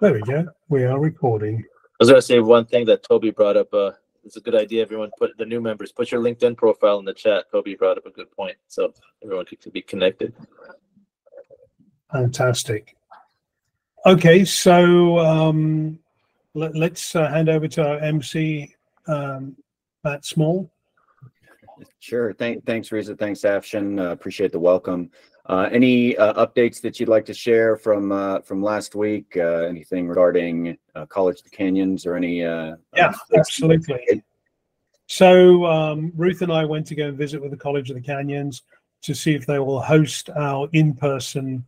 There we go. We are recording. I was gonna say one thing that Toby brought up. Uh, it's a good idea. Everyone put the new members put your LinkedIn profile in the chat. Toby brought up a good point, so everyone could be connected. Fantastic. Okay, so um, let, us uh, hand over to our MC, um, Matt Small. Sure. Thank, thanks, Reza. Thanks, Afshin. Uh, appreciate the welcome. Uh, any uh, updates that you'd like to share from uh, from last week? Uh, anything regarding uh, College of the Canyons or any? yeah, absolutely. So um, Ruth and I went to go and visit with the College of the Canyons to see if they will host our in-person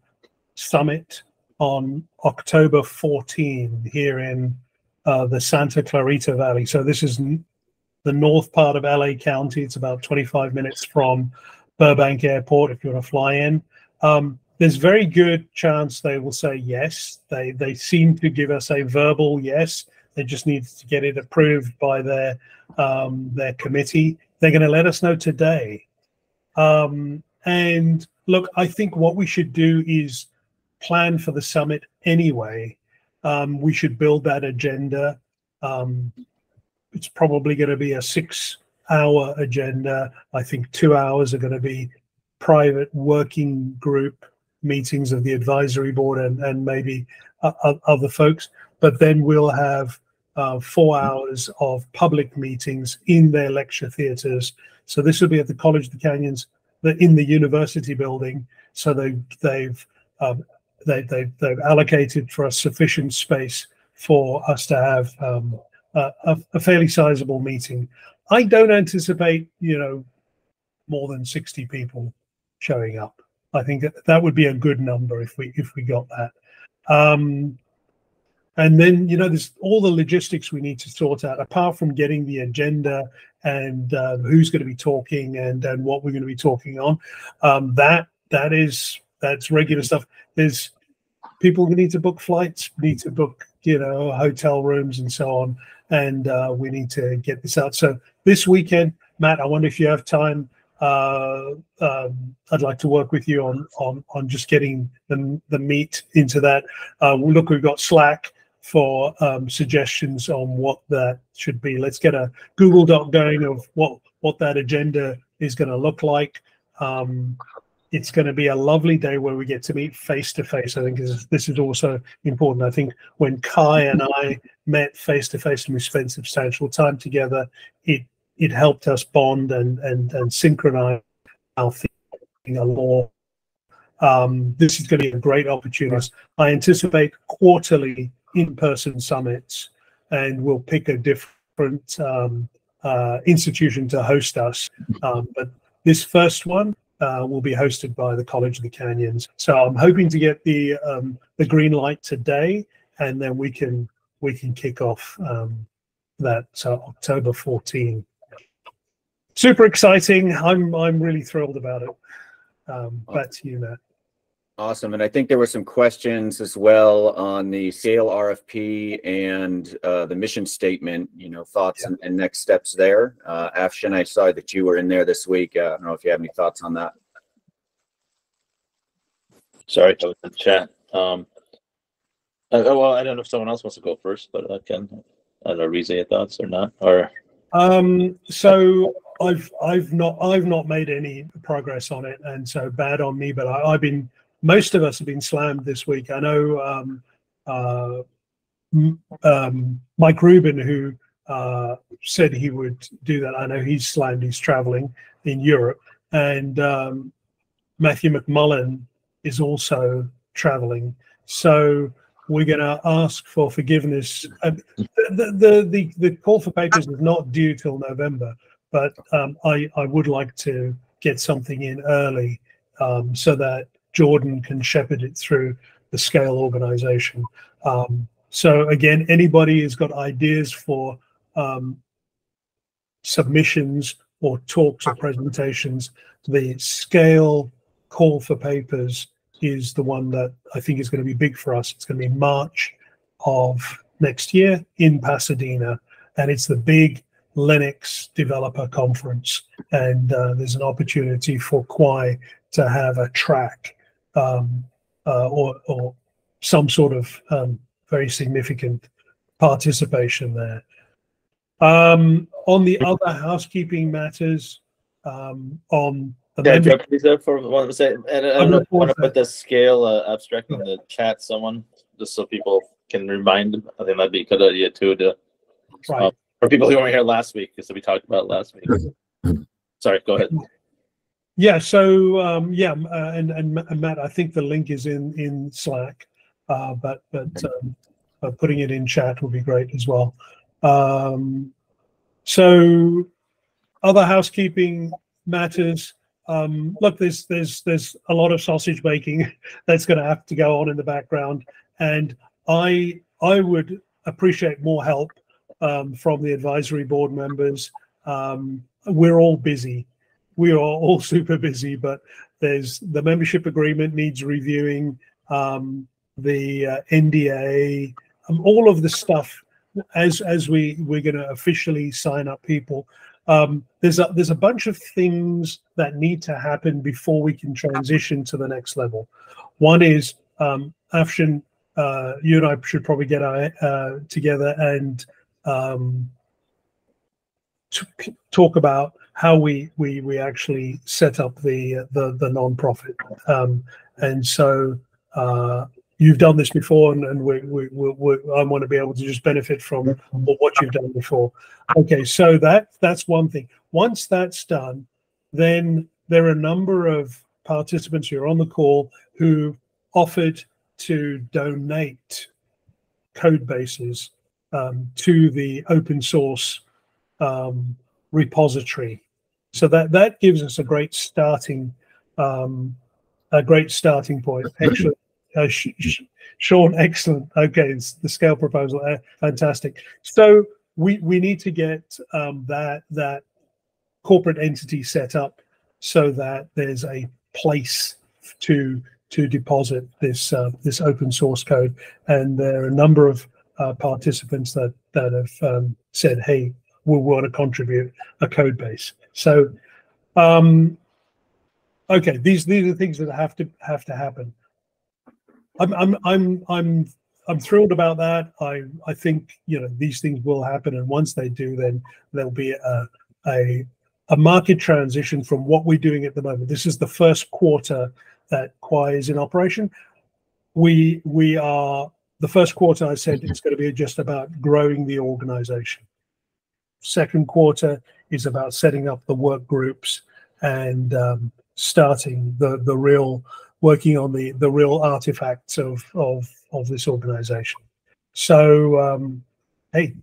summit on October 14 here in the Santa Clarita Valley. So this is the north part of LA County. It's about 25 minutes from Burbank Airport if you want to fly in. Um, there's very good chance they will say yes. They they seem to give us a verbal yes. They just need to get it approved by their um, their committee. They're going to let us know today. Um, and look, I think what we should do is plan for the summit anyway. Um, we should build that agenda. Um, it's probably going to be a six hour agenda. I think two hours are going to be private working group meetings of the advisory board and, and maybe uh, other folks. But then we'll have uh, four hours of public meetings in their lecture theaters. So this will be at the College of the Canyons, in the university building. So they, they've um, they, they, they've allocated for us sufficient space for us to have um, a, a, fairly sizable meeting. I don't anticipate, you know, more than 60 people showing up. I think that, that would be a good number if we if we got that. Um, and then you know there's all the logistics we need to sort out apart from getting the agenda and uh, who's going to be talking and and what we're going to be talking on. Um, that that is that's regular stuff. There's people who need to book flights, need to book you know hotel rooms and so on and uh, we need to get this out. So this weekend, Matt, I wonder if you have time. Uh, um, I'd like to work with you on on on just getting the the meat into that. Uh, look, we've got Slack for um, suggestions on what that should be. Let's get a Google Doc going of what what that agenda is going to look like. Um, it's going to be a lovely day where we get to meet face to face. I think this, this is also important. I think when Kai and I met face to face and we spent substantial time together, it it helped us bond and and and synchronize our thinking a lot. Um, this is going to be a great opportunity. I anticipate quarterly in-person summits, and we'll pick a different um, uh, institution to host us. Um, but this first one uh, will be hosted by the College of the Canyons. So I'm hoping to get the um, the green light today, and then we can we can kick off um, that uh, October 14. Super exciting! I'm I'm really thrilled about it. Um, back to you, Matt. Awesome. And I think there were some questions as well on the sale RFP and uh, the mission statement, you know, thoughts yeah. and, and, next steps there. Uh, Afshin, I saw that you were in there this week. Uh, I don't know if you have any thoughts on that. Sorry, I was in the chat. Um, uh, well, I don't know if someone else wants to go first, but I can. I don't know, Reza, your thoughts or not? Or um, so I've I've not I've not made any progress on it, and so bad on me. But I, I've been most of us have been slammed this week. I know um, uh, um, Mike Rubin, who uh, said he would do that. I know he's slammed. He's traveling in Europe, and um, Matthew McMullen is also traveling. So we're going to ask for forgiveness. Uh, the, the, the the call for papers is not due till November, but um, I I would like to get something in early um, so that Jordan can shepherd it through the scale organization. Um, so again, anybody who's got ideas for um, submissions or talks or presentations, the scale call for papers is the one that I think is going to be big for us. It's going to be March of next year in Pasadena, and it's the big Linux developer conference. And uh, there's an opportunity for Kwaai to have a track um, uh, or, or some sort of um, very significant participation there. Um, on the other housekeeping matters, um, on the Yeah, member- Jeff, please, uh, for one second, and I I'm don't looking want to put the scale uh, abstract in the chat, someone, just so people can remind them. I think that'd be a good idea too, to, right. for people who weren't here last week, because we talked about it last week. Sorry, go ahead. Yeah, so um, yeah, uh, and, and and Matt, I think the link is in in Slack, uh, but but um, uh, putting it in chat would be great as well. Um, so, other housekeeping matters. Um, look, there's there's there's a lot of sausage baking that's going to have to go on in the background, and I I would appreciate more help um, from the advisory board members. Um, we're all busy we are all super busy, but there's the membership agreement needs reviewing, um, the uh, NDA, um, all of the stuff as as we we're going to officially sign up people. Um, there's a there's a bunch of things that need to happen before we can transition to the next level. One is um, Afshin, uh, you and I should probably get our, uh, together and um, talk about how we we we actually set up the the the nonprofit. Um, and so uh, you've done this before, and, and we, we, we, we I want to be able to just benefit from what you've done before. Okay, so that that's one thing. Once that's done, then there are a number of participants who are on the call who offered to donate code bases um, to the open source um, repository. So that that gives us a great starting um, a great starting point. Excellent, uh, Sean. Excellent. Okay, it's the scale proposal. Uh, fantastic. So we we need to get um, that that corporate entity set up so that there's a place to to deposit this uh, this open source code, and there are a number of uh, participants that that have um, said, "Hey, we want to contribute a code base." So, um, okay, these these are things that have to have to happen. I'm I'm I'm I'm I'm thrilled about that. I I think you know these things will happen, and once they do, then there'll be a a a market transition from what we're doing at the moment. This is the first quarter that Kwaai is in operation. We we are the first quarter. I said it's going to be just about growing the organization. Second quarter is about setting up the work groups and um, starting the the real working on the the real artifacts of of of this organization. So um, hey,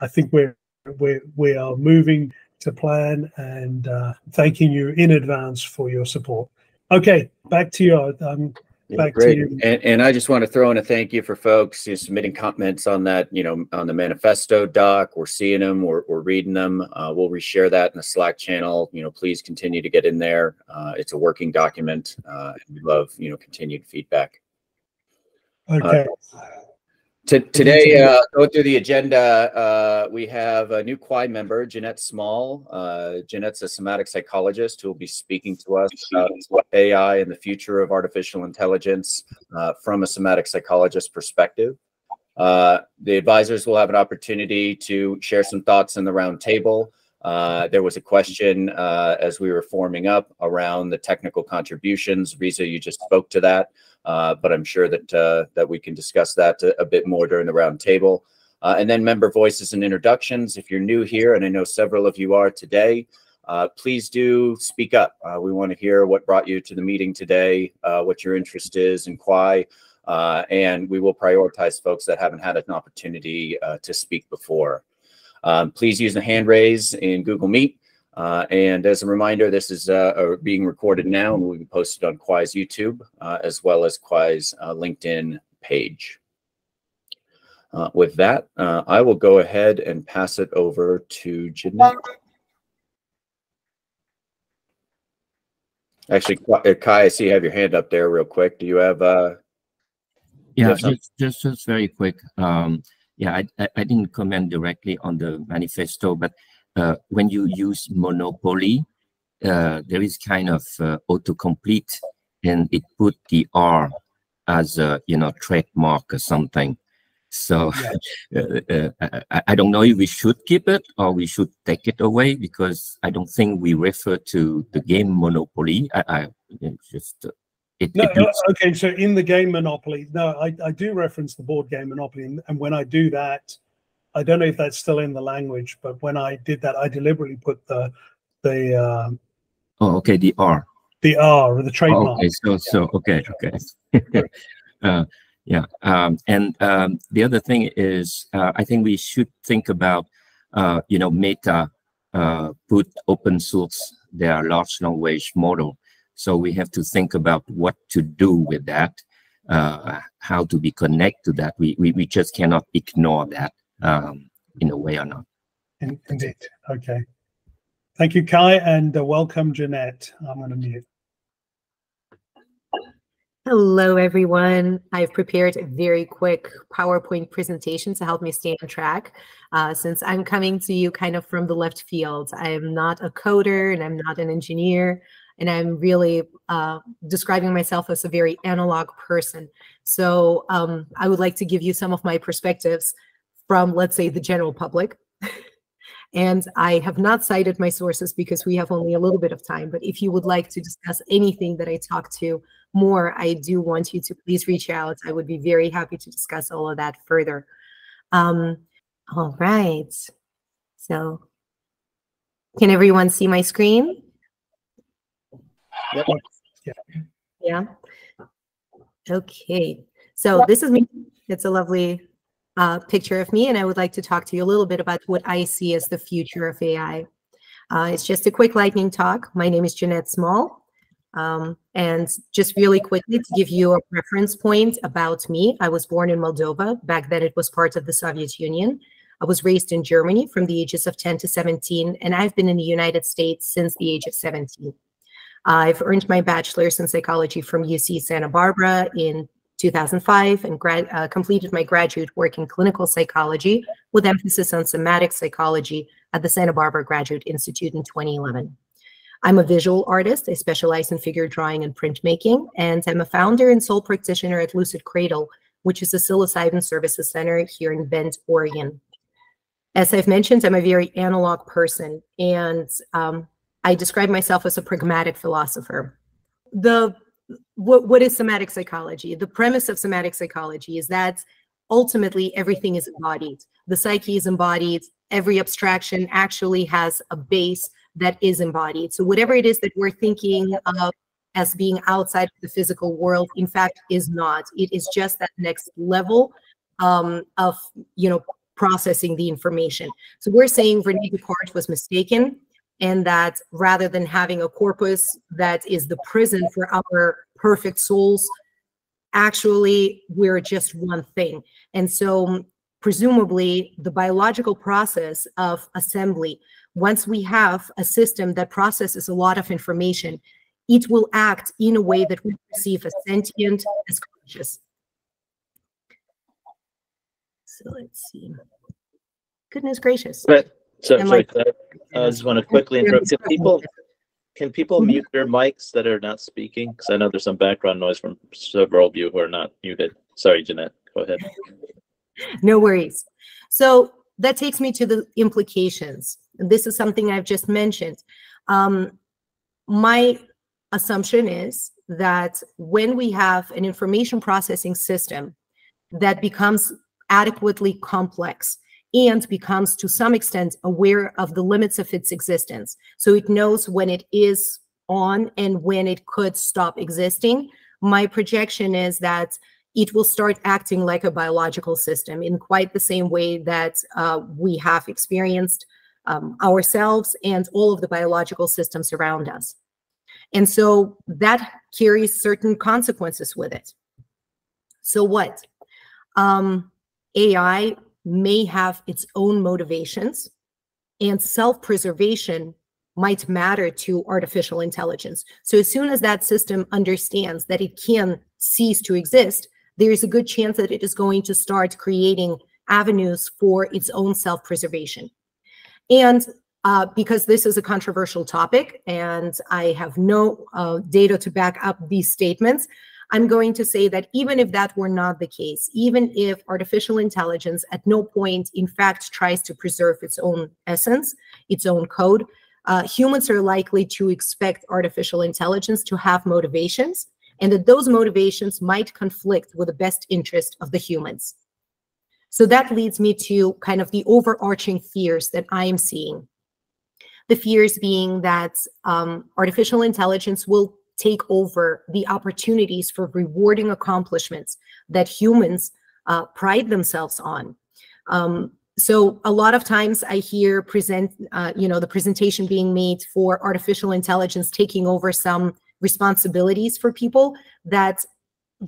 I think we're we we are moving to plan and uh, thanking you in advance for your support. Okay, back to you. Um, Yeah, great. you. And, and I just want to throw in a thank you for folks who submitting comments on that, you know, on the manifesto doc. We're seeing them, we're, we're reading them. Uh, we'll reshare that in the Slack channel. You know, please continue to get in there. Uh, it's a working document. Uh, and we love, you know, continued feedback. okay. To, today, uh, go through the agenda. Uh, we have a new Kwaai member, Jeanette Small. Uh, Jeanette's a somatic psychologist who will be speaking to us about AI and the future of artificial intelligence uh, from a somatic psychologist perspective. Uh, the advisors will have an opportunity to share some thoughts in the round table. Uh, there was a question uh, as we were forming up around the technical contributions. Reza, you just spoke to that. Uh, but I'm sure that uh, that we can discuss that a, bit more during the round table. Uh, and then member voices and introductions. If you're new here, and I know several of you are today, uh, please do speak up. Uh, we want to hear what brought you to the meeting today, uh, what your interest is, and why. and we will prioritize folks that haven't had an opportunity to speak before. Um, please use the hand raise in Google Meet. Uh, and as a reminder, this is uh, uh, being recorded now and will be posted on Kwaai's YouTube uh, as well as Kwaai's uh, LinkedIn page. Uh, with that, I will go ahead and pass it over to Jeanette. Actually, Kai, I see you have your hand up there real quick. Do you have? Uh yeah, have just, just just very quick. Um, yeah, I, I I didn't comment directly on the manifesto, but uh, when you use monopoly, uh, there is kind of uh, autocomplete, and it put the R as a you know trademark or something. So uh, uh, I, I, don't know if we should keep it or we should take it away because I don't think we refer to the game Monopoly. I, I just uh, it, no, it okay. So in the game Monopoly, no, I, I do reference the board game Monopoly, and, and when I do that, I don't know if that's still in the language, but when I did that, I deliberately put the the. Uh, oh, okay, the R. The R or the trademark. Oh, okay, so yeah. so okay, okay. uh, yeah, um, and um, the other thing is, uh, I think we should think about, uh, you know, Meta uh, put open source their large language model, so we have to think about what to do with that, uh, how to be connect to that. We we we just cannot ignore that um, in a way or not. Indeed. Okay. Thank you, Kai, and uh, welcome, Jeanette. I'm going to mute. Hello, everyone. I've prepared a very quick PowerPoint presentation to help me stay on track. Uh, since I'm coming to you kind of from the left field, I am not a coder and I'm not an engineer, and I'm really uh, describing myself as a very analog person. So um, I would like to give you some of my perspectives from, let's say, the general public. and I have not cited my sources because we have only a little bit of time. But if you would like to discuss anything that I talk to more, I do want you to please reach out. I would be very happy to discuss all of that further. Um, all right. So can everyone see my screen? Yep. Yeah. Yeah. Okay. So this is me. It's a lovely uh, picture of me, and I would like to talk to you a little bit about what I see as the future of AI. Uh, it's just a quick lightning talk. My name is Jeanette Small. Um, and just really quickly to give you a reference point about me, I was born in Moldova. Back then, it was part of the Soviet Union. I was raised in Germany from the ages of 10 to 17, and I've been in the United States since the age of 17. I've earned my bachelor's in psychology from UC Santa Barbara in 2005 and uh, completed my graduate work in clinical psychology with emphasis on somatic psychology at the Santa Barbara Graduate Institute in 2011. I'm a visual artist. I specialize in figure drawing and printmaking, and I'm a founder and sole practitioner at Lucid Cradle, which is a psilocybin services center here in Bend, Oregon. As I've mentioned, I'm a very analog person, and um, I describe myself as a pragmatic philosopher. The what, what is somatic psychology? The premise of somatic psychology is that ultimately everything is embodied. The psyche is embodied. Every abstraction actually has a base that is embodied. So whatever it is that we're thinking of as being outside of the physical world, in fact, is not. It is just that next level um, of, you know, processing the information. So we're saying Rene Descartes was mistaken and that rather than having a corpus that is the prison for our perfect souls, actually we're just one thing. And so presumably the biological process of assembly, once we have a system that processes a lot of information, it will act in a way that we perceive as sentient, as conscious. So let's see. Goodness gracious. But so, sorry, I just want to quickly interrupt. Can people can people mm-hmm. mute their mics that are not speaking? Because I know there's some background noise from several of you who are not muted. Sorry, Jeanette. Go ahead. No worries. So that takes me to the implications. This is something I've just mentioned. Um, my assumption is that when we have an information processing system that becomes adequately complex, and becomes to some extent aware of the limits of its existence. So it knows when it is on and when it could stop existing. My projection is that it will start acting like a biological system in quite the same way that uh, we have experienced um, ourselves and all of the biological systems around us. And so that carries certain consequences with it. So what? Um, AI may have its own motivations and self-preservation might matter to artificial intelligence. So as soon as that system understands that it can cease to exist, there is a good chance that it is going to start creating avenues for its own self-preservation. And uh, because this is a controversial topic and I have no uh, data to back up these statements, I'm going to say that even if that were not the case, even if artificial intelligence at no point, in fact, tries to preserve its own essence, its own code, uh, humans are likely to expect artificial intelligence to have motivations and that those motivations might conflict with the best interest of the humans. So that leads me to kind of the overarching fears that I am seeing. The fears being that um, artificial intelligence will take over the opportunities for rewarding accomplishments that humans uh, pride themselves on. Um, so a lot of times I hear present, uh, you know, the presentation being made for artificial intelligence taking over some responsibilities for people that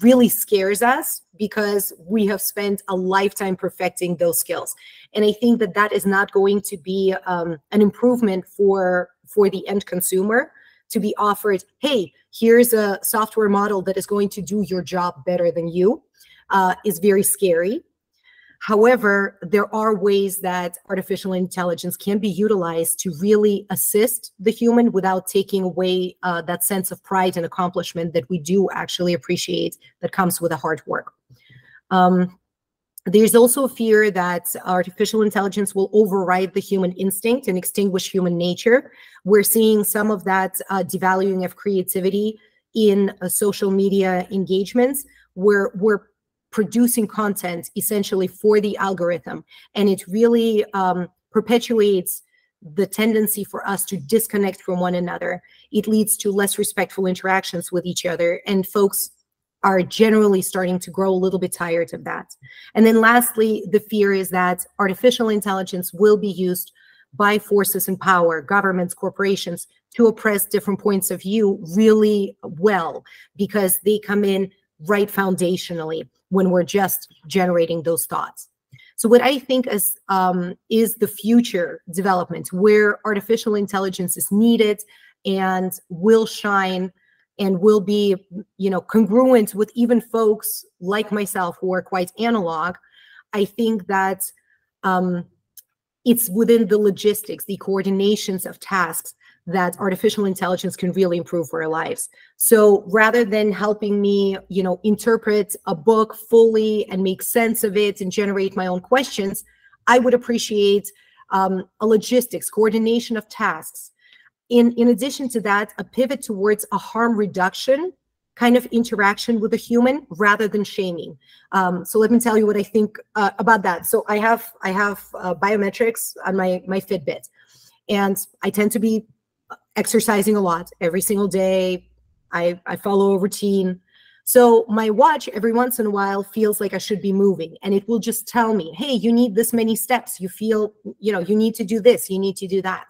really scares us because we have spent a lifetime perfecting those skills and i think that that is not going to be um, an improvement for for the end consumer to be offered hey here's a software model that is going to do your job better than you uh, is very scary However, there are ways that artificial intelligence can be utilized to really assist the human without taking away uh, that sense of pride and accomplishment that we do actually appreciate that comes with a hard work. Um, there's also a fear that artificial intelligence will override the human instinct and extinguish human nature. We're seeing some of that uh, devaluing of creativity in uh, social media engagements where we're producing content essentially for the algorithm. And it really um, perpetuates the tendency for us to disconnect from one another. It leads to less respectful interactions with each other. And folks are generally starting to grow a little bit tired of that. And then lastly, the fear is that artificial intelligence will be used by forces in power, governments, corporations, to oppress different points of view really well because they come in right foundationally when we're just generating those thoughts. So what I think is um, is the future development where artificial intelligence is needed and will shine and will be you know congruent with even folks like myself who are quite analog. I think that um, it's within the logistics, the coordinations of tasks that artificial intelligence can really improve our lives. So rather than helping me, you know, interpret a book fully and make sense of it and generate my own questions, I would appreciate um, a logistics, coordination of tasks. In, in addition to that, a pivot towards a harm reduction kind of interaction with a human rather than shaming. Um, so let me tell you what I think uh, about that. So I have I have uh, biometrics on my my Fitbit, and I tend to be exercising a lot every single day. I, I follow a routine. So my watch every once in a while feels like I should be moving and it will just tell me, hey, you need this many steps. You feel, you know, you need to do this, you need to do that.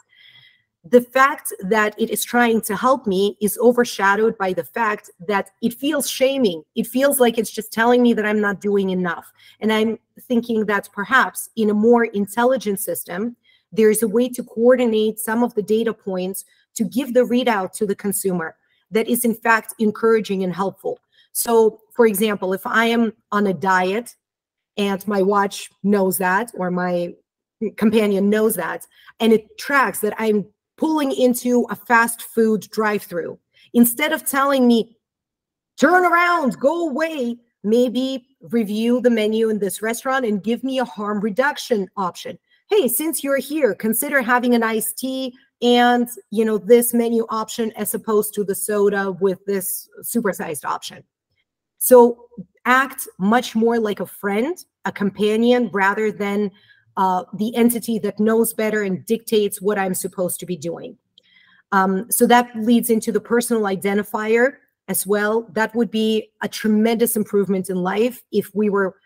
The fact that it is trying to help me is overshadowed by the fact that it feels shaming. It feels like it's just telling me that I'm not doing enough. And I'm thinking that perhaps in a more intelligent system, there's a way to coordinate some of the data points to give the readout to the consumer that is in fact encouraging and helpful. So for example, if I am on a diet and my watch knows that or my companion knows that and it tracks that I'm pulling into a fast food drive-through. Instead of telling me turn around go away maybe review the menu in this restaurant and give me a harm reduction option. Hey since you're here consider having an iced tea and you know this menu option as opposed to the soda with this supersized option. So act much more like a friend a companion rather than uh, the entity that knows better and dictates what i'm supposed to be doing. Um, so that leads into the personal identifier as well. That would be a tremendous improvement in life if we were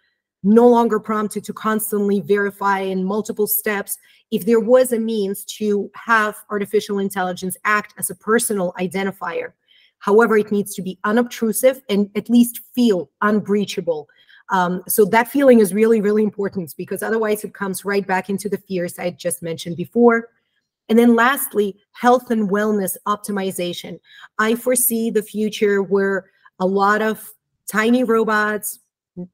no longer prompted to constantly verify in multiple steps if there was a means to have artificial intelligence act as a personal identifier. However it needs to be unobtrusive and at least feel unbreachable um, so that feeling is really really important because otherwise it comes right back into the fears i just mentioned before and then lastly health and wellness optimization i foresee the future where a lot of tiny robots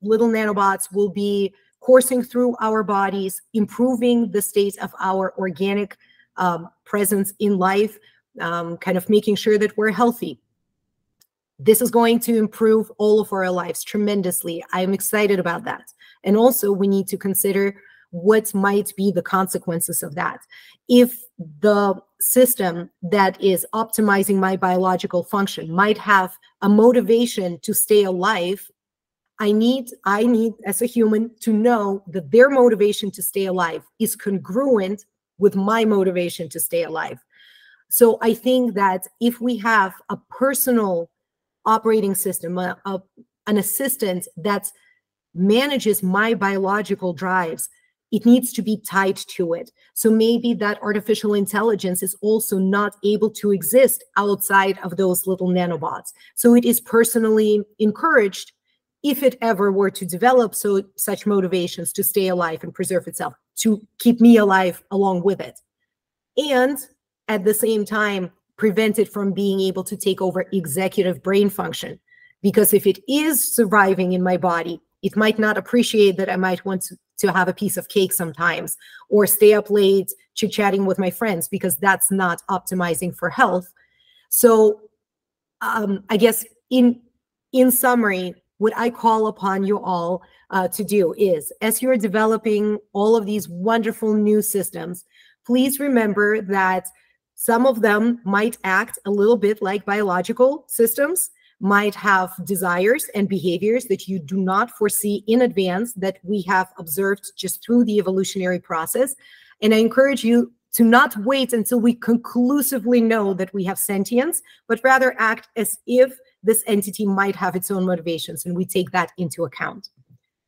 little nanobots will be coursing through our bodies, improving the state of our organic um, presence in life, um, kind of making sure that we're healthy. This is going to improve all of our lives tremendously. I'm excited about that. And also, we need to consider what might be the consequences of that. If the system that is optimizing my biological function might have a motivation to stay alive, I need I need as a human to know that their motivation to stay alive is congruent with my motivation to stay alive. So I think that if we have a personal operating system, a, a, an assistant that manages my biological drives, it needs to be tied to it. So maybe that artificial intelligence is also not able to exist outside of those little nanobots. So it is personally encouraged if it ever were to develop so such motivations to stay alive and preserve itself, to keep me alive along with it. And at the same time, prevent it from being able to take over executive brain function. Because if it is surviving in my body, it might not appreciate that I might want to, to have a piece of cake sometimes or stay up late chit chatting with my friends because that's not optimizing for health. So um, I guess in in summary, what I call upon you all uh, to do is as you're developing all of these wonderful new systems, please remember that some of them might act a little bit like biological systems might have desires and behaviors that you do not foresee in advance that we have observed just through the evolutionary process. And I encourage you to not wait until we conclusively know that we have sentience, but rather act as if this entity might have its own motivations and we take that into account.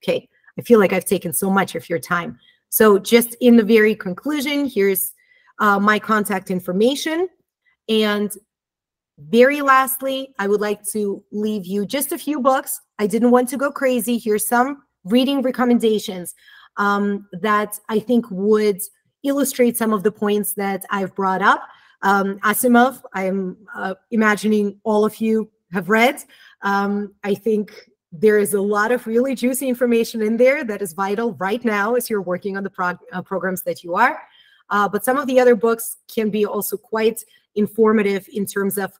Okay, I feel like I've taken so much of your time. So just in the very conclusion, here's uh, my contact information. And very lastly, I would like to leave you just a few books. I didn't want to go crazy. Here's some reading recommendations um, that I think would illustrate some of the points that I've brought up. Um, Asimov, I'm uh, imagining all of you have read. Um, I think there is a lot of really juicy information in there that is vital right now as you're working on the prog uh, programs that you are. Uh, but some of the other books can be also quite informative in terms of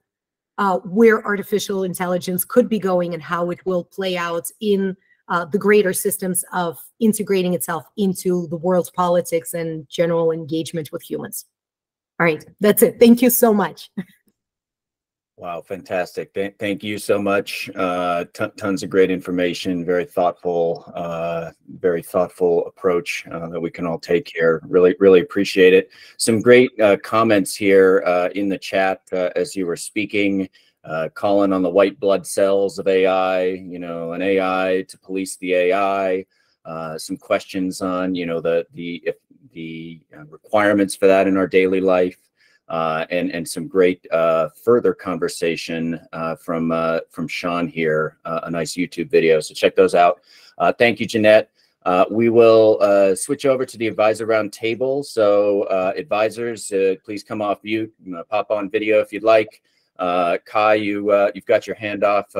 uh, where artificial intelligence could be going and how it will play out in uh, the greater systems of integrating itself into the world's politics and general engagement with humans. All right, that's it. Thank you so much. Wow, fantastic. Th thank you so much. Uh, tons of great information, very thoughtful, uh, very thoughtful approach uh, that we can all take here. Really, really appreciate it. Some great uh, comments here uh, in the chat uh, as you were speaking, calling on the white blood cells of AI, you know, an AI to police the AI. some questions on, you know, the, the, if the requirements for that in our daily life uh, and and some great uh, further conversation uh, from uh, from Sean here. Uh, a nice YouTube video, so check those out. Uh, thank you, Jeanette. we will switch over to the advisor roundtable. So advisors, please come off mute, pop on video if you'd like. Kai, you you've got your hand off,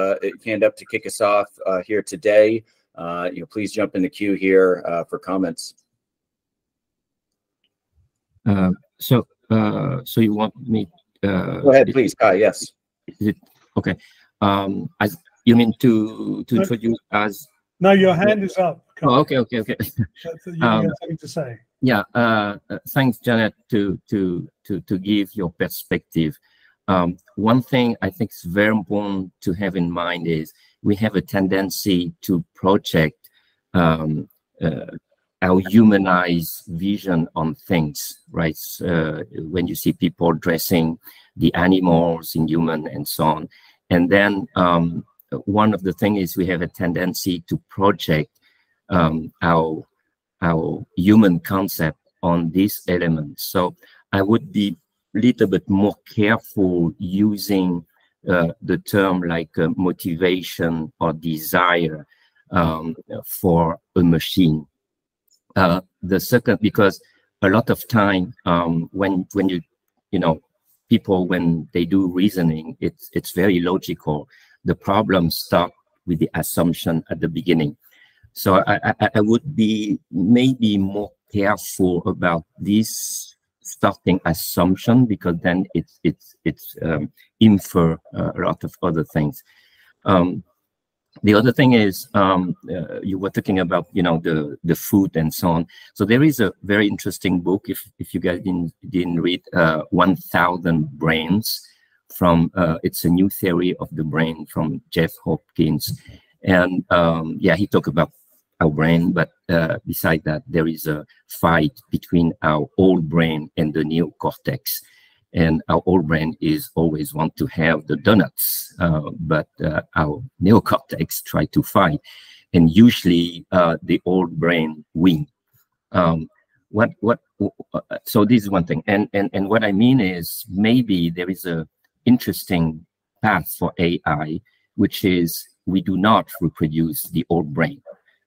hand up to kick us off here today. you know, please jump in the queue here for comments. so uh, so you want me? Uh, Go ahead, please, Kai. Yes. It, okay. Um, as you mean to to introduce as? No, your hand is up. Oh, okay, okay, okay. you um, have something to say. Yeah. Uh, uh, thanks, Janet, to to to to give your perspective. Um, one thing I think is very important to have in mind is we have a tendency to project um, uh, our humanized vision on things, right? Uh, when you see people dressing the animals in human and so on. And then um, one of the things is we have a tendency to project um, our, our human concept on these elements. So I would be a little bit more careful using uh, the term like uh, motivation or desire um, for a machine uh, the second, because a lot of time um, when when you you know people when they do reasoning, it's it's very logical. The problems start with the assumption at the beginning. So I, I, I would be maybe more careful about this starting assumption because then it's it's it's um, infer uh, a lot of other things. Um, the other thing is um, uh, you were talking about you know the the food and so on. So there is a very interesting book if if you guys didn't didn't read uh, One Thousand Brains from uh, it's a new theory of the brain from Jeff Hawkins, and um, yeah he talked about our brain, but uh, beside that there is a fight between our old brain and the neocortex and our old brain is always want to have the donuts, uh, but uh, our neocortex try to fight, and usually uh, the old brain win. Um, what what? Uh, so this is one thing, and and and what I mean is maybe there is a interesting path for AI, which is we do not reproduce the old brain,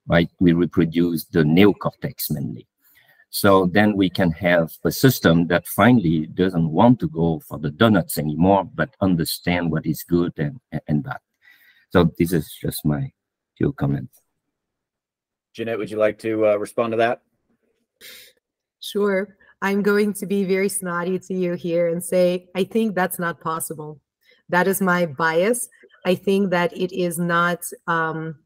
right? We reproduce the neocortex mainly. So then we can have a system that finally doesn't want to go for the donuts anymore, but understand what is good and, and bad. So this is just my few comments. Jeanette, would you like to uh, respond to that? Sure. I'm going to be very snotty to you here and say, I think that's not possible. That is my bias. I think that it is not um,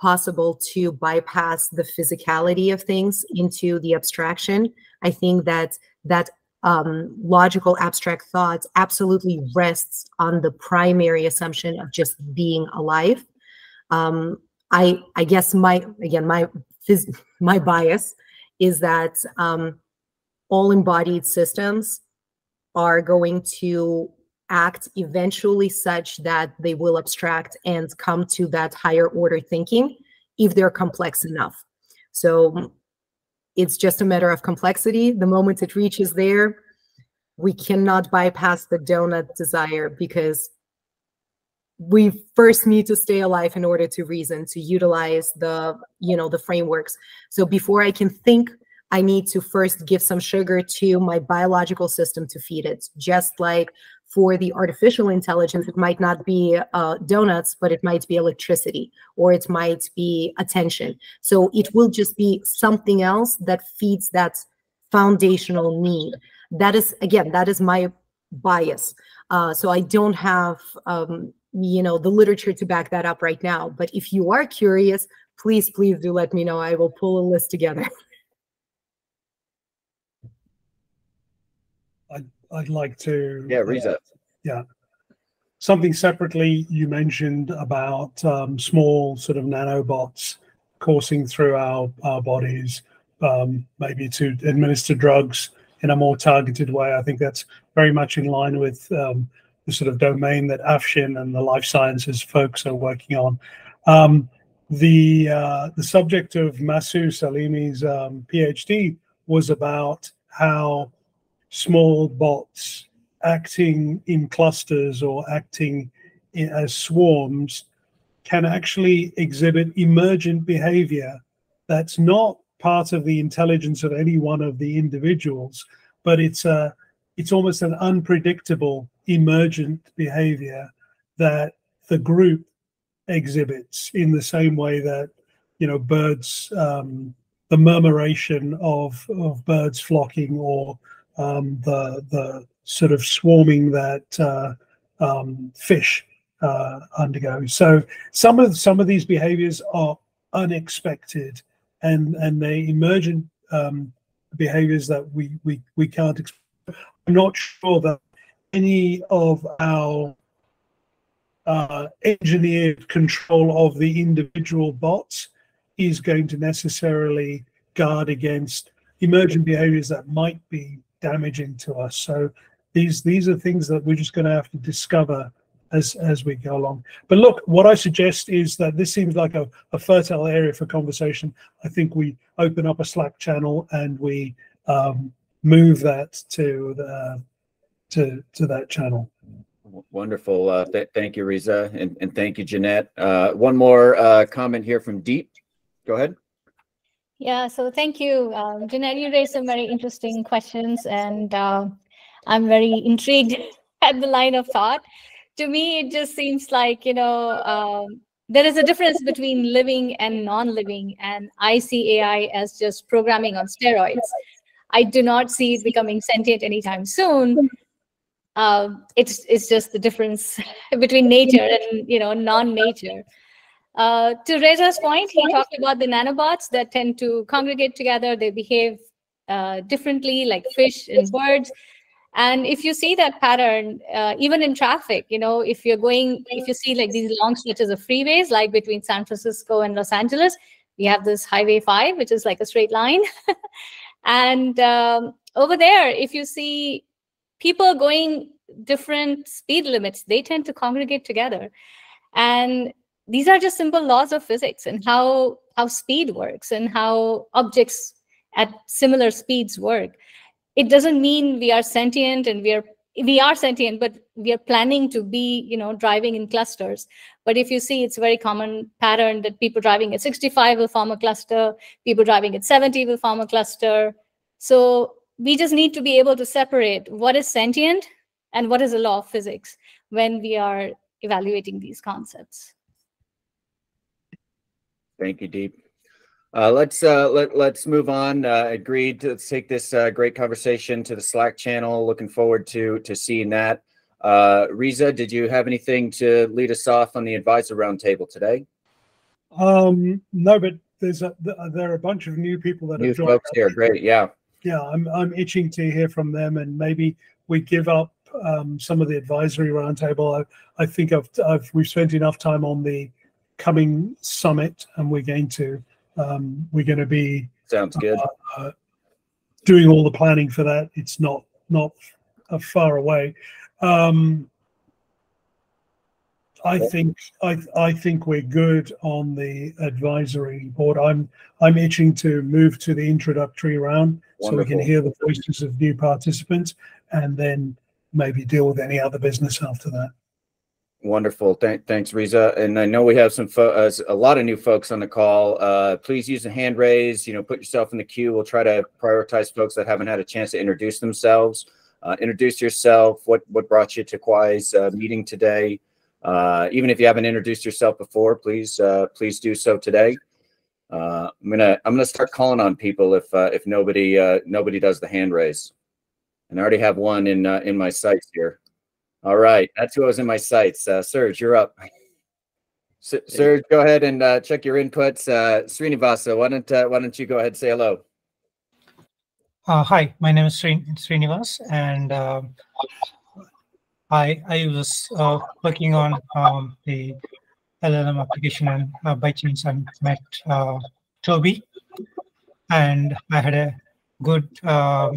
possible to bypass the physicality of things into the abstraction. I think that that um, logical abstract thought absolutely rests on the primary assumption of just being alive. Um, I I guess my again my my bias is that um, all embodied systems are going to act eventually such that they will abstract and come to that higher order thinking if they're complex enough. So it's just a matter of complexity. The moment it reaches there, we cannot bypass the donut desire because we first need to stay alive in order to reason to utilize the you know the frameworks so before i can think I need to first give some sugar to my biological system to feed it. Just like for the artificial intelligence, it might not be uh, donuts, but it might be electricity or it might be attention. So it will just be something else that feeds that foundational need. That is, again, that is my bias. Uh, so I don't have, um, you know, the literature to back that up right now. But if you are curious, please, please do let me know. I will pull a list together. I'd like to. Yeah, Reza. Uh, yeah. Something separately you mentioned about um, small sort of nanobots coursing through our, our bodies, um, maybe to administer drugs in a more targeted way. I think that's very much in line with um, the sort of domain that Afshin and the life sciences folks are working on. Um, the uh, the subject of Masu Salimi's um, PhD was about how small bots acting in clusters or acting in, as swarms can actually exhibit emergent behavior that's not part of the intelligence of any one of the individuals, but it's a it's almost an unpredictable emergent behavior that the group exhibits in the same way that you know birds um, the murmuration of of birds flocking or um, the the sort of swarming that uh, um, fish uh, undergo. So some of some of these behaviors are unexpected, and and they emergent um, behaviors that we we we can't. Expect. I'm not sure that any of our uh, engineered control of the individual bots is going to necessarily guard against emergent behaviors that might be damaging to us. So these these are things that we're just going to have to discover as as we go along. But look, what I suggest is that this seems like a, a fertile area for conversation. I think we open up a Slack channel and we um, move that to the to to that channel. Wonderful. Uh, th thank you, Reza, and, and thank you, Jeanette. Uh, one more uh, comment here from Deep. Go ahead. Yeah, so thank you. Um, Jeanette, you raised some very interesting questions, and uh, I'm very intrigued at the line of thought. To me, it just seems like, you know, um, there is a difference between living and non living, and I see AI as just programming on steroids. I do not see it becoming sentient anytime soon. Uh, it's it's just the difference between nature and you know non-nature. Uh, to Reza's point, he talked about the nanobots that tend to congregate together. They behave uh, differently, like fish and birds. And if you see that pattern, uh, even in traffic, you know, if you're going, if you see like these long stretches of freeways, like between San Francisco and Los Angeles, we have this Highway 5, which is like a straight line. and um, over there, if you see people going different speed limits, they tend to congregate together. And these are just simple laws of physics and how how speed works and how objects at similar speeds work. It doesn't mean we are sentient and we are we are sentient but we are planning to be you know driving in clusters. But if you see it's a very common pattern that people driving at 65 will form a cluster people driving at 70 will form a cluster. So we just need to be able to separate what is sentient and what is a law of physics when we are evaluating these concepts thank you deep uh, let's uh, let let's move on. Uh, agreed to take this uh, great conversation to the Slack channel. Looking forward to to seeing that. Uh, Reza, did you have anything to lead us off on the advisor roundtable today? Um, no, but there's a there are a bunch of new people that new have joined. folks here. Great, yeah. Yeah, I'm I'm itching to hear from them, and maybe we give up um, some of the advisory roundtable. I I think I've I've we've spent enough time on the coming summit, and we're going to um, we're going to be sounds good. Uh, uh, doing all the planning for that. It's not not uh, far away. Um, I think I I think we're good on the advisory board. I'm I'm itching to move to the introductory round Wonderful. so we can hear the voices of new participants and then maybe deal with any other business after that. Wonderful. Th- thanks, Reza. And I know we have some uh, a lot of new folks on the call. Uh, please use the hand raise. You know, put yourself in the queue. We'll try to prioritize folks that haven't had a chance to introduce themselves. Uh, introduce yourself. What what brought you to Kwaai's uh, meeting today? Uh, even if you haven't introduced yourself before, please uh, please do so today. I'm gonna I'm gonna start calling on people if if nobody nobody does the hand raise. And I already have one in in my sights here. All right, that's who I was in my sights. Uh, Serge, you're up. S- Serge, go ahead and uh, check your inputs. Uh, Srinivasa, why don't uh, why don't you go ahead and say hello? Uh, hi, my name is Srin- Srinivas, and uh, I I was uh, working on um, the LLM application, and uh, by chance I met uh, Toby, and I had a good uh,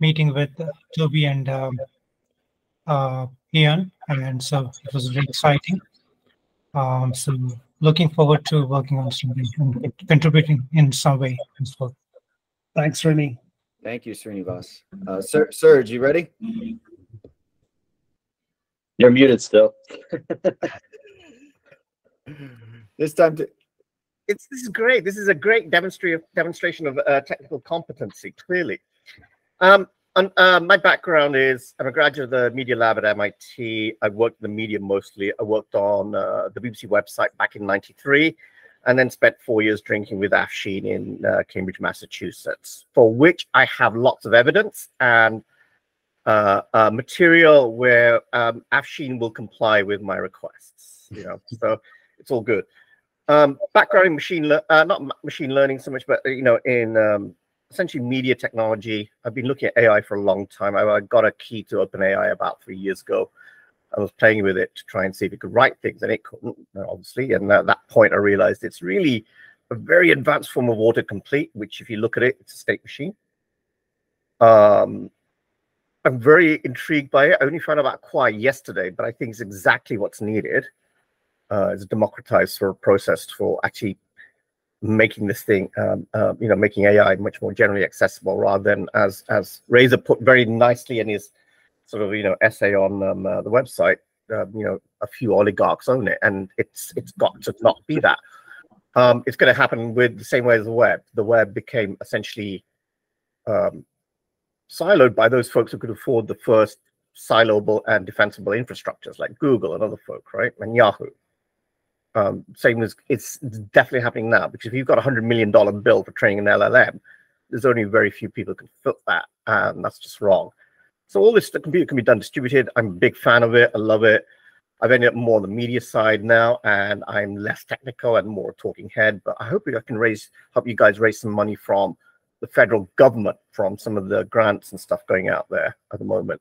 meeting with Toby and um, uh, Ian, and so it was really exciting. Um, so looking forward to working on something and contributing in some way as well. Thanks, Rini. Thank you, Srinivas. Uh, Sir, Serge, you ready? You're muted still. this time to it's this is great. This is a great demonstration demonstration of uh, technical competency. Clearly, um, and, uh, my background is I'm a graduate of the Media Lab at MIT. I worked in the media mostly. I worked on uh, the BBC website back in '93, and then spent four years drinking with Afshin in uh, Cambridge, Massachusetts, for which I have lots of evidence and uh, uh, material where um, Afshin will comply with my requests. You know, so it's all good. Um, background in machine, uh, not machine learning so much, but you know, in um, essentially media technology. I've been looking at AI for a long time. I, got a key to OpenAI about three years ago. I was playing with it to try and see if it could write things, and it couldn't, obviously. And at that point, I realized it's really a very advanced form of autocomplete, which, if you look at it, it's a state machine. Um, I'm very intrigued by it. I only found out about Kwaai yesterday, but I think it's exactly what's needed. Uh, it's a democratized sort of process for actually making this thing, um, uh, you know, making AI much more generally accessible rather than as as Reza put very nicely in his sort of you know essay on um, uh, the website. Um, you know, a few oligarchs own it, and it's it's got to not be that. Um, it's going to happen with the same way as the web. The web became essentially um, siloed by those folks who could afford the first siloable and defensible infrastructures, like Google and other folk, right, and Yahoo um, same as it's definitely happening now because if you've got a hundred million dollar bill for training an LLM, there's only very few people can fit that, and that's just wrong. So all this the computer can be done distributed. I'm a big fan of it. I love it. I've ended up more on the media side now, and I'm less technical and more talking head. But I hope I can raise, help you guys raise some money from the federal government from some of the grants and stuff going out there at the moment.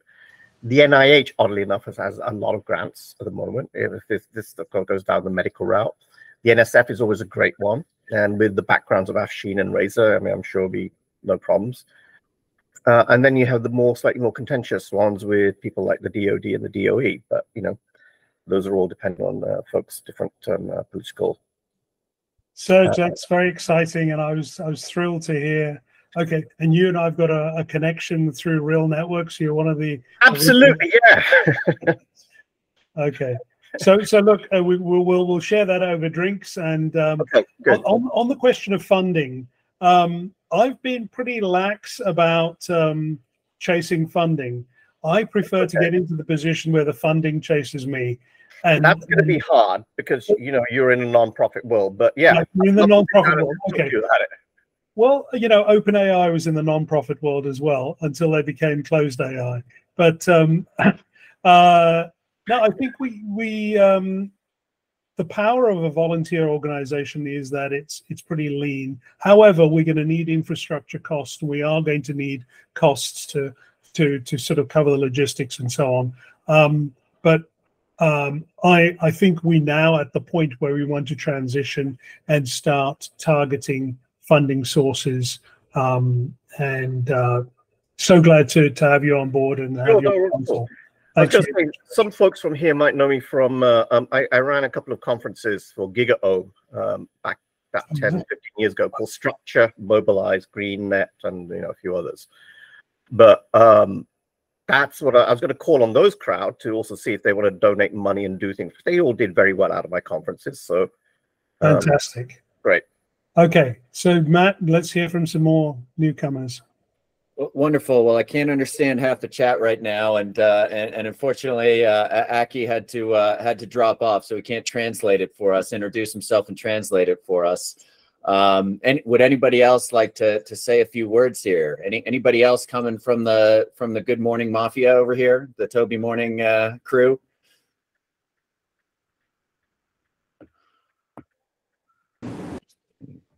The NIH, oddly enough, has, has a lot of grants at the moment. If this, this goes down the medical route, the NSF is always a great one. And with the backgrounds of Afshin and Reza, I mean, I'm sure be no problems. Uh, and then you have the more slightly more contentious ones with people like the DoD and the DOE. But you know, those are all dependent on uh, folks' different um, uh, political. Serge, that's very exciting, and I was I was thrilled to hear. Okay, and you and I've got a, a connection through Real Networks. You're one of the absolutely, yeah. okay, so so look, uh, we, will we'll we'll share that over drinks, and um, okay, good. On, on the question of funding, um, I've been pretty lax about um, chasing funding. I prefer okay. to get into the position where the funding chases me. And that's going to be hard because you know you're in a non-profit world. But yeah, in the non-profit world. Okay. Well, you know, OpenAI was in the non-profit world as well until they became closed AI. But um, uh, no, I think we we um, the power of a volunteer organization is that it's it's pretty lean. However, we're going to need infrastructure costs. We are going to need costs to to to sort of cover the logistics and so on. Um, but um, I I think we now at the point where we want to transition and start targeting funding sources. Um, and uh, so glad to to have you on board and have your counsel. Just saying, some folks from here might know me from, uh, um, I, I, ran a couple of conferences for GigaO um, back about 10, mm-hmm. 15 years ago called Structure, Mobilize, Green Net, and you know a few others. But um, that's what I, I was going to call on those crowd to also see if they want to donate money and do things. They all did very well out of my conferences. So um, fantastic. Great. Okay. So Matt, let's hear from some more newcomers. Wonderful. Well, I can't understand half the chat right now, and uh, and, and unfortunately, uh, Aki had to uh, had to drop off, so he can't translate it for us, introduce himself, and translate it for us. Um, and would anybody else like to to say a few words here? Any anybody else coming from the from the Good Morning Mafia over here, the Toby Morning uh, crew?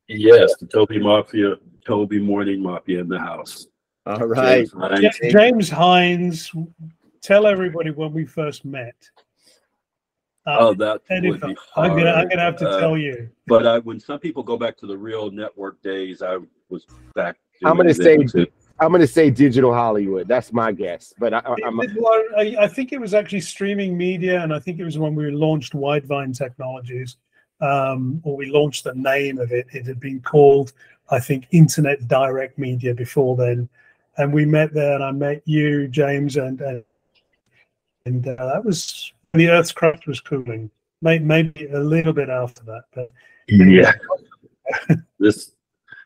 Yes, the Toby Mafia, Toby Morning Mafia in the house. All right. James Hines. James Hines, tell everybody when we first met. Uh, oh, that would be hard. I'm gonna, I'm gonna have to uh, tell you. But I, when some people go back to the real network days, I was back. I'm gonna say, I'm gonna say digital Hollywood. That's my guess. But I, I'm, I, I think it was actually streaming media, and I think it was when we launched Widevine Technologies, um, or we launched the name of it. It had been called, I think, Internet Direct Media before then and we met there, and I met you, James, and and, and uh, that was when the Earth's crust was cooling. Maybe, maybe a little bit after that, but yeah, this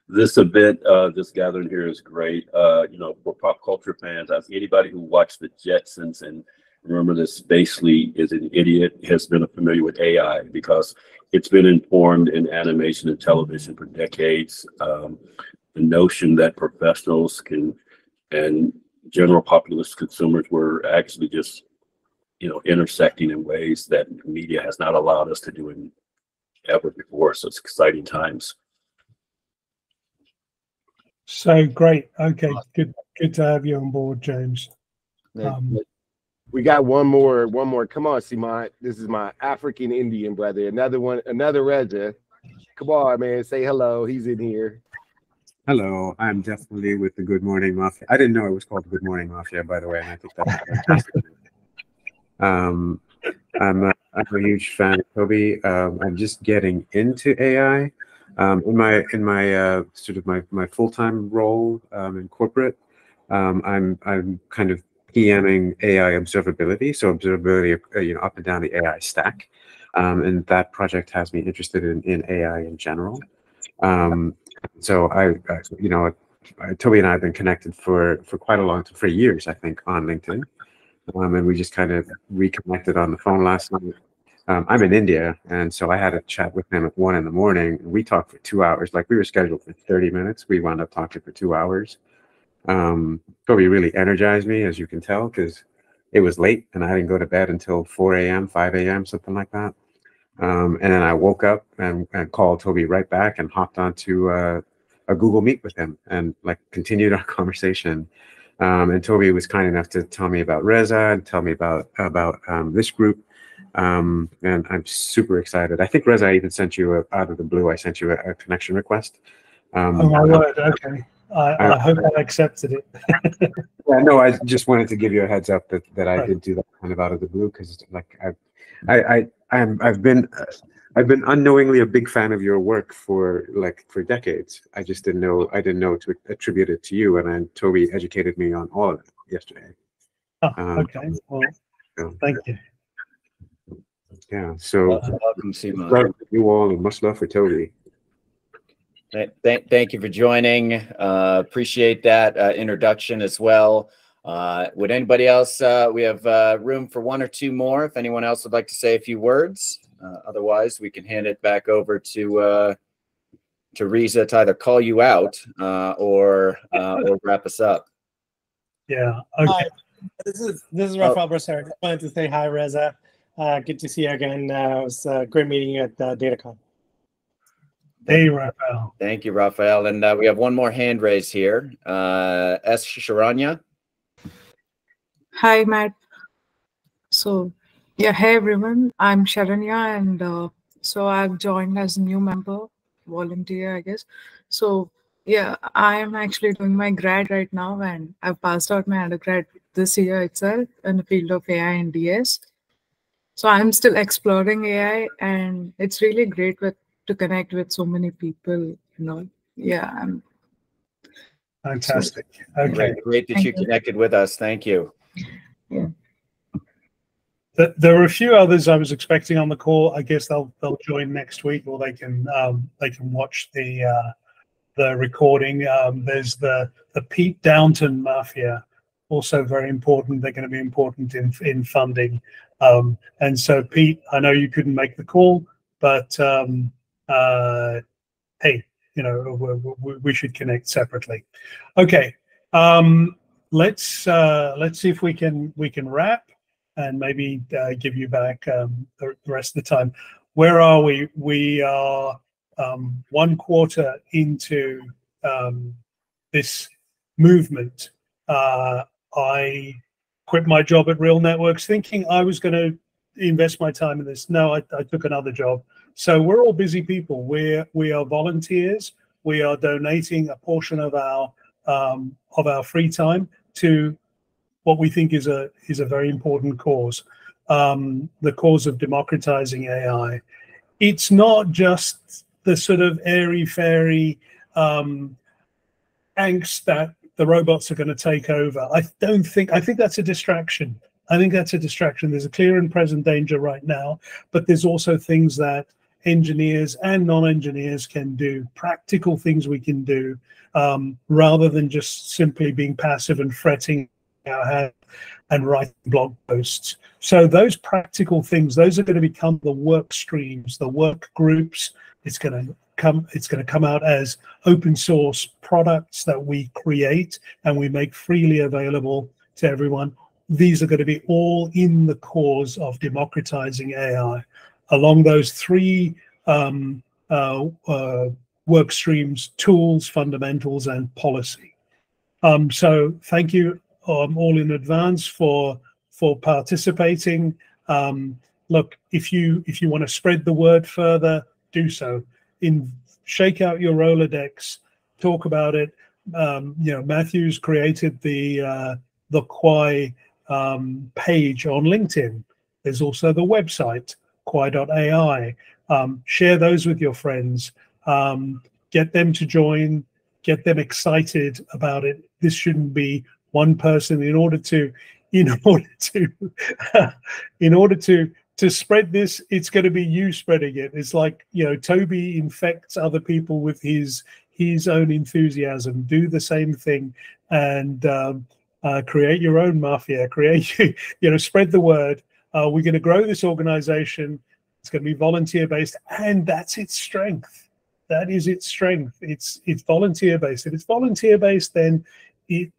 this event, uh, this gathering here is great. Uh, you know, for pop culture fans, as anybody who watched the Jetsons and remember this Space Lee is an idiot has been familiar with AI because it's been informed in animation and television for decades. Um, the notion that professionals can and general populist consumers were actually just you know intersecting in ways that media has not allowed us to do in ever before. So it's exciting times. So great. Okay. Good good to have you on board james. Um, we got one more one more come on simon this is my african indian brother another one another reza come on man say hello he's in here Hello, I'm definitely with the Good Morning Mafia. I didn't know it was called Good Morning Mafia, by the way, and I think that's fantastic. um, I'm, a, I'm a huge fan of Toby. Um, I'm just getting into AI. Um, in my in my uh, sort of my, my full time role um, in corporate, um, I'm I'm kind of PMing AI observability, so observability uh, you know up and down the AI stack, um, and that project has me interested in, in AI in general. Um, so I, I you know, Toby and I have been connected for for quite a long time, for years, I think, on LinkedIn, um, and we just kind of reconnected on the phone last night. um, I'm in India, and so I had a chat with him at one in the morning. We talked for two hours. Like we were scheduled for 30 minutes. We wound up talking for two hours. Um, Toby really energized me, as you can tell, because it was late and I didn't go to bed until 4 a.m., 5 a.m., something like that. Um, and then I woke up and, and, called Toby right back and hopped onto uh, a Google Meet with him and like continued our conversation. Um, and Toby was kind enough to tell me about Reza and tell me about about um, this group. Um, and I'm super excited. I think Reza even sent you a, out of the blue. I sent you a, a connection request. Um, oh my word! Okay. I, I, hope I accepted it. yeah, no, I just wanted to give you a heads up that, that I right. did do that kind of out of the blue because like I, I, I, I'm, I've been, uh, I've been unknowingly a big fan of your work for like for decades. I just didn't know, I didn't know to attribute it to you, and then Toby educated me on all of it yesterday. Oh, um, okay. Well, so, thank you. Yeah. So welcome, Simon. You all, and much love for Toby. Thank, thank you for joining. Uh, appreciate that uh, introduction as well. Uh, would anybody else, uh, we have uh, room for one or two more if anyone else would like to say a few words. Uh, otherwise, we can hand it back over to to Reza to either call you out or or wrap us up. Yeah. Okay. Hi. This is this is Rafael oh. Broussard. Just wanted to say hi, Reza. good to see you again. it was a great meeting you at DataCon. Hey, Raphael. Thank you, Raphael. And uh, we have one more hand raised here. Uh, S. Sharanya. Hi, Matt. So, yeah, hey, everyone. I'm Sharanya, and uh, so I've joined as a new member, volunteer, I guess. So, yeah, I am actually doing my grad right now, and I've passed out my undergrad this year itself in the field of AI and DS. So I'm still exploring AI, and it's really great with to connect with so many people you know yeah I'm, fantastic okay great, great that you connected with us thank you yeah there are a few others I was expecting on the call. I guess they'll they'll join next week, or they can um, they can watch the uh, the recording. Um, there's the the Pete Downton Mafia, also very important. They're going to be important in in funding. Um, and so, Pete, I know you couldn't make the call, but um, uh, hey, you know, we, we, should connect separately. Okay, um, let's uh, let's see if we can we can wrap and maybe uh, give you back um, the, rest of the time. Where are we? We are um, one quarter into um, this movement. Uh, I quit my job at Real Networks thinking I was going to invest my time in this. No, I, I took another job so we're all busy people. We're we are volunteers. We are donating a portion of our um, of our free time to what we think is a is a very important cause, um, the cause of democratizing AI. It's not just the sort of airy fairy um, angst that the robots are going to take over. I don't think I think that's a distraction. I think that's a distraction. There's a clear and present danger right now, but there's also things that engineers and non-engineers can do, practical things we can do, um, rather than just simply being passive and fretting our head and writing blog posts. So those practical things, those are going to become the work streams, the work groups. It's going to come it's going to come out as open source products that we create and we make freely available to everyone these are going to be all in the cause of democratizing ai along those three um, uh, uh, work streams tools, fundamentals, and policy. Um, so thank you um, all in advance for for participating. Um, look, if you if you want to spread the word further, do so. In shake out your Rolodex, talk about it. Um, you know, Matthew's created the uh, the Kwaai um, page on LinkedIn. There's also the website kwaai.ai. Um, share those with your friends. Um, get them to join. Get them excited about it. This shouldn't be one person. In order to, in order to, in order to to spread this, it's going to be you spreading it. It's like you know, Toby infects other people with his his own enthusiasm. Do the same thing and um, uh, create your own mafia. Create you know, spread the word uh, we're going to grow this organization. It's going to be volunteer based, and that's its strength. That is its strength. It's it's volunteer based. If it's volunteer based, then it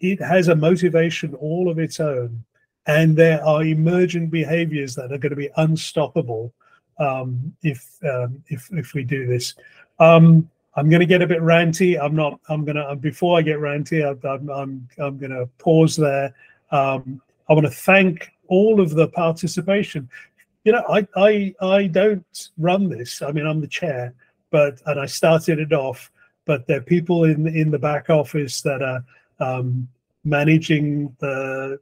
it has a motivation all of its own, and there are emergent behaviors that are going to be unstoppable um, if um, if if we do this. Um, I'm going to get a bit ranty. I'm not. I'm going to before I get ranty. I, I'm I'm I'm going to pause there. Um, I want to thank all of the participation. You know, I I I don't run this. I mean, I'm the chair, but and I started it off. But there are people in in the back office that are um, managing the,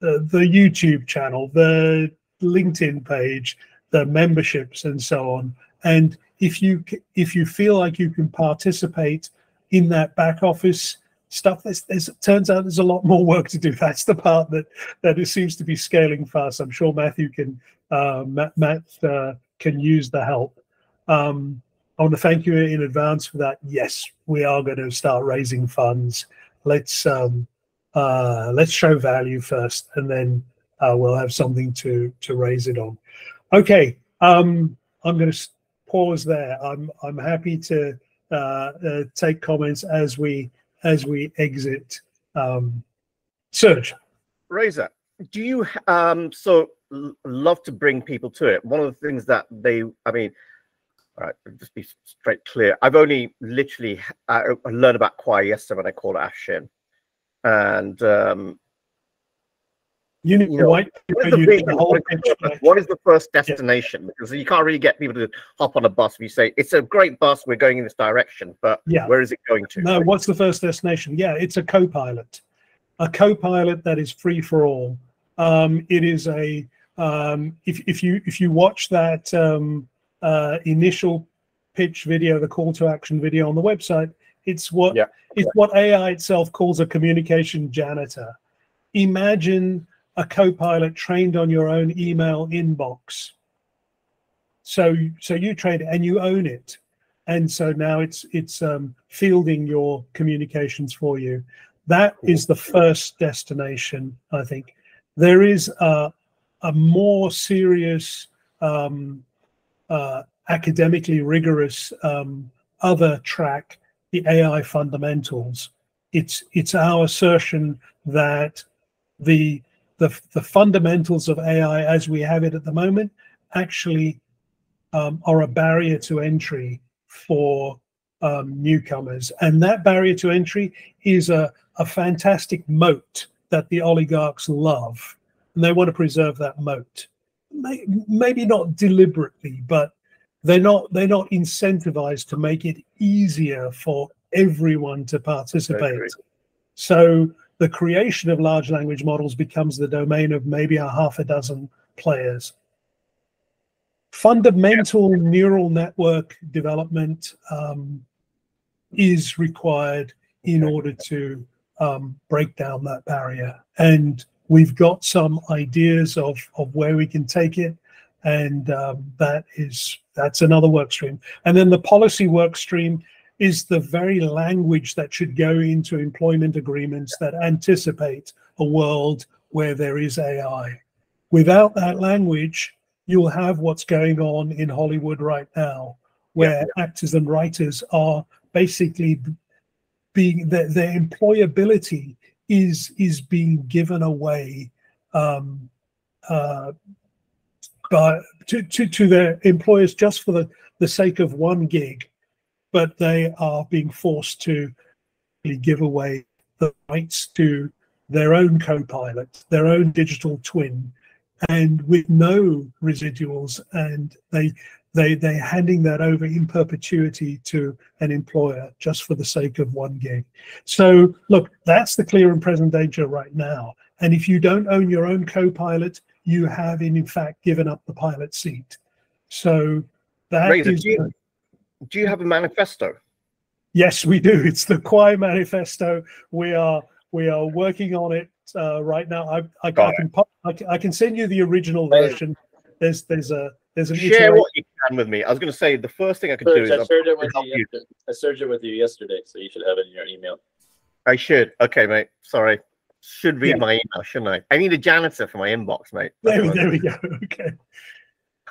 the the YouTube channel, the LinkedIn page, the memberships, and so on. And if you if you feel like you can participate in that back office stuff, there's, there's turns out there's a lot more work to do. That's the part that that it seems to be scaling fast. I'm sure Matthew can uh, Matt, Matt uh, can use the help. Um, I want to thank you in advance for that. Yes, we are going to start raising funds. Let's um, uh, let's show value first, and then uh, we'll have something to to raise it on. Okay, um, I'm going to pause there. I'm I'm happy to uh, uh, take comments as we as we exit. Um, Serge, Reza, do you um so love to bring people to it? One of the things that they, I mean, all right, just be straight clear. I've only literally uh, learned about Kwaai yesterday when I called Afshin, and um, you need you know, what, is the vision? What, is the, what is the first destination? Yeah. Because you can't really get people to hop on a bus if you say it's a great bus, we're going in this direction, but yeah. where is it going to? No, what's the first destination? Yeah, it's a co-pilot, a co-pilot that is free for all. Um, it is a um, if if you if you watch that um, uh, initial pitch video, the call to action video on the website, it's what yeah. it's what AI itself calls a communication janitor. Imagine a co-pilot trained on your own email inbox. So so you train it and you own it, and so now it's it's um, fielding your communications for you. That is the first destination, I think. There is a, a more serious, um, uh, academically rigorous um, other track, the AI fundamentals. It's it's our assertion that the the, the fundamentals of AI as we have it at the moment actually um, are a barrier to entry for um, newcomers. And that barrier to entry is a, a fantastic moat that the oligarchs love. And they want to preserve that moat. Maybe not deliberately, but they're not they're not incentivized to make it easier for everyone to participate. So the creation of large language models becomes the domain of maybe a half a dozen players. Fundamental yeah. neural network development um, is required in order to um, break down that barrier. And we've got some ideas of, of where we can take it. And um, that is that's another work stream. And then the policy work stream is the very language that should go into employment agreements that anticipate a world where there is AI. Without that language, you'll have what's going on in Hollywood right now, where yeah. actors and writers are basically being their, their employability is is being given away um, uh, by to, to to their employers just for the the sake of one gig but they are being forced to give away the rights to their own co-pilot, their own digital twin, and with no residuals, and they they they're handing that over in perpetuity to an employer just for the sake of one gig. So look, that's the clear and present danger right now. And if you don't own your own co-pilot, you have in, in fact given up the pilot seat. So that is. Do you, have a manifesto? Yes, we do. It's the Kwaai Manifesto. We are we are working on it uh, right now. I, I, I can pop, I, can I can send you the original version. There's there's a there's an share what you can with me. I was going to say the first thing I could Serge, do is I shared it with you. Yesterday. I shared it with you yesterday, so you should have it in your email. I should. Okay, mate. Sorry. Should read yeah. my email, shouldn't I? I need a janitor for my inbox, mate. There, there we go. Okay.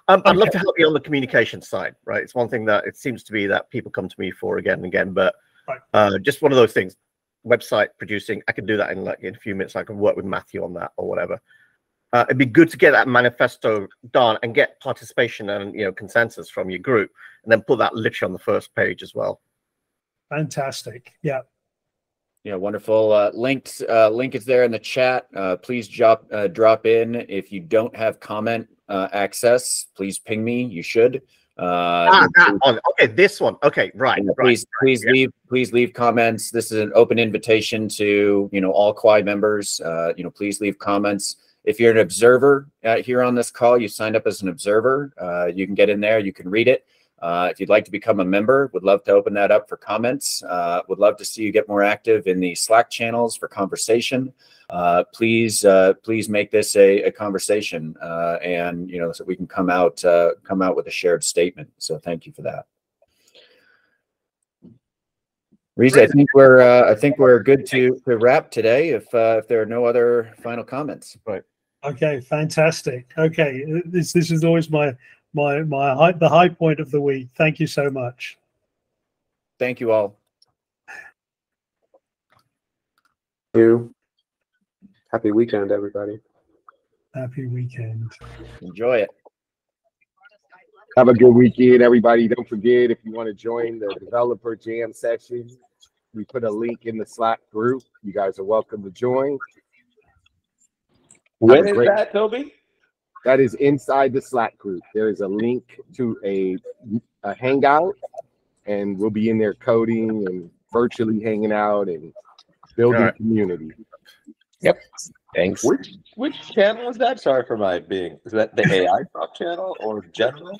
Um, I'd love to help you on the communication side, right? It's one thing that it seems to be that people come to me for again and again, but Right. uh, just one of those things. Website producing, I can do that in like in a few minutes. I can work with Matthew on that or whatever. Uh, it'd be good to get that manifesto done and get participation and you know consensus from your group, and then put that literally on the first page as well. Fantastic. Yeah. Yeah, wonderful. Uh, linked uh, link is there in the chat. Uh, please drop uh, drop in if you don't have comment uh, access. Please ping me. You should. Uh, ah, that one. Okay, this one. Okay, right. Right, please right, please yeah. leave please leave comments this is an open invitation to you know all Kwaai members uh, you know please leave comments if you're an observer uh, here on this call you signed up as an observer uh, you can get in there you can read it uh, if you'd like to become a member would love to open that up for comments uh, would love to see you get more active in the slack channels for conversation uh, please uh, please make this a, a conversation uh, and you know so we can come out uh, come out with a shared statement so thank you for that Reese, I think we're I think we're good to to wrap today. If if there are no other final comments, right? Okay, fantastic. Okay, this this is always my my my high, the high point of the week. Thank you so much. Thank you all. You. Happy weekend, everybody. Happy weekend. Enjoy it. Have a good weekend, everybody. Don't forget if you want to join the developer jam session, we put a link in the Slack group. You guys are welcome to join. When Have a is great- that, Toby? That is inside the Slack group. There is a link to a, a hangout, and we'll be in there coding and virtually hanging out and building All right. community. Yep. Thanks. Which which channel is that? Sorry for my being. Is that the AI talk channel or general?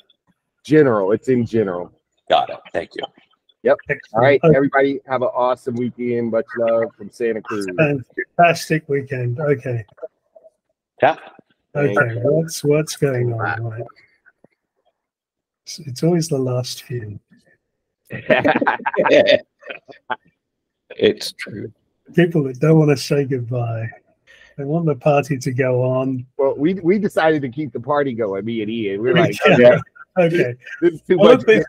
General, it's in general. Got it. Thank you. Yep. All right, Okay. everybody, have an awesome weekend. Much love from Santa Cruz. Fantastic weekend. Okay. Yeah. Okay. What's what's going on? Right. It's, it's always the last few. it's true. People that don't want to say goodbye. They want the party to go on. Well, we we decided to keep the party going, me and Ian. We're like, Yeah. Okay. this is too Well, much. look,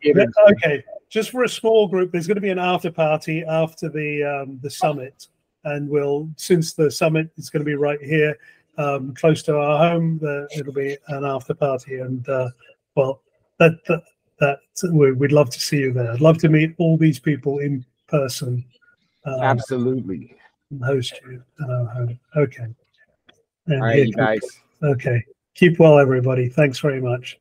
okay, just for a small group, there's going to be an after party after the um, the summit, and we'll since the summit is going to be right here, um, close to our home, the, it'll be an after party, and uh, well, that that, that we- we'd love to see you there. I'd love to meet all these people in person. Um, Absolutely. and host you at our home. Okay. And All right, you guys. Okay. Keep well, everybody. Thanks very much.